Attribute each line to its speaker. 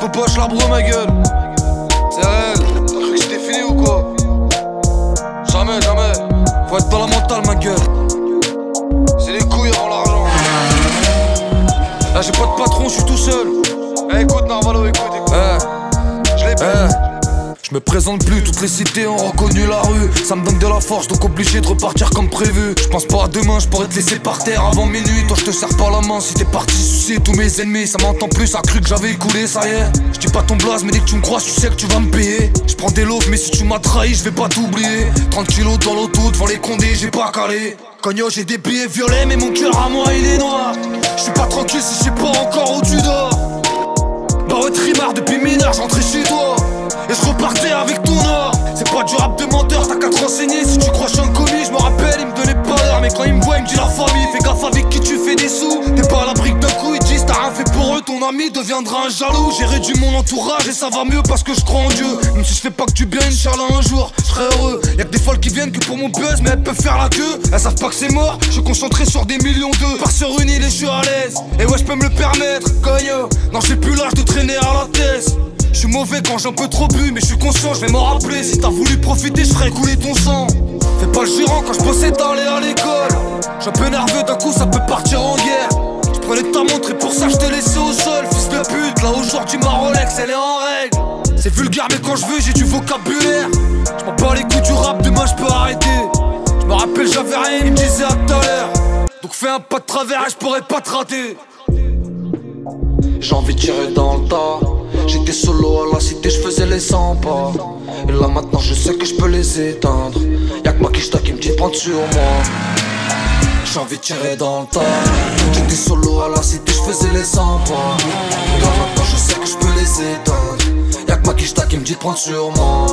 Speaker 1: pas je la ma gueule. C'est réel, t'as cru que c'était fini ou quoi? Jamais, jamais. Faut être dans la mentale, ma gueule. C'est les couilles avant l'argent. Là, j'ai pas de patron, je suis tout seul. Eh, écoute, Narvalo, écoute, Je me présente plus, toutes les cités ont reconnu la rue. Ça me donne de la force, donc obligé de repartir comme prévu. Je pense pas à demain, je pourrais te laisser par terre avant minuit. Toi, je te serre pas la main si t'es parti sucer tous mes ennemis. Ça m'entend plus, ça a cru que j'avais écoulé, ça y est. Je pas ton blaze, mais dès que tu me crois, tu sais que tu vas me payer. Je prends des lots, mais si tu m'as trahi, je vais pas t'oublier. 30 kilos dans l'auto devant les condés, j'ai pas calé. Cogno, j'ai des billets violets, mais mon cœur à moi il est noir. Je suis pas tranquille si je pas encore où tu dors. Bah ouais, trimard depuis mineur, j'entrais chez toi. Et je repartais avec ton or. C'est pas du rap de menteur, t'as qu'à te renseigner. Si tu crois je suis un commis, je me rappelle, il me donnait pas l'heure Mais quand il me voit, il me dit la famille. Fais gaffe avec qui tu fais des sous. T'es pas à la brique d'un coup, ils disent t'as rien fait pour eux. Ton ami deviendra un jaloux. J'ai réduit mon entourage et ça va mieux parce que je crois en Dieu. Même si je fais pas que du bien, Inch'Allah un jour je serai heureux. Y'a que des folles qui viennent que pour mon buzz Mais elles peuvent faire la queue. Elles savent pas que c'est mort, je suis concentré sur des millions d'eux. Par sur une île et je suis à l'aise. Et ouais je peux me le permettre, cogno Non j'ai plus l'âge de traîner à la tête je suis mauvais quand j'ai un peu trop bu, mais je suis conscient, je vais m'en rappeler. Si t'as voulu profiter, je ferais couler ton sang. Fais pas le gérant quand je pensais d'aller à l'école. J'suis un peu nerveux, d'un coup ça peut partir en guerre. Je prenais ta montre et pour ça je te laissais au sol, fils de pute. Là aujourd'hui ma Rolex elle est en règle. C'est vulgaire, mais quand je veux, j'ai du vocabulaire. Je m'en les coups du rap, demain je peux arrêter. Je me rappelle, j'avais rien, il me disait à tout à l'heure. Donc fais un pas de travers et je pourrais pas te rater.
Speaker 2: J'ai envie de tirer dans le tas. J'étais solo à la cité, je faisais les 100 pas. Et là maintenant je sais que je peux les éteindre. Y'a que moi qui qui me dit prendre sur moi. J'ai envie de tirer dans le tas. J'étais solo à la cité, je faisais les 100 pas. Et là maintenant je sais que je peux les éteindre. Y'a que moi qui qui me dit prendre sur moi.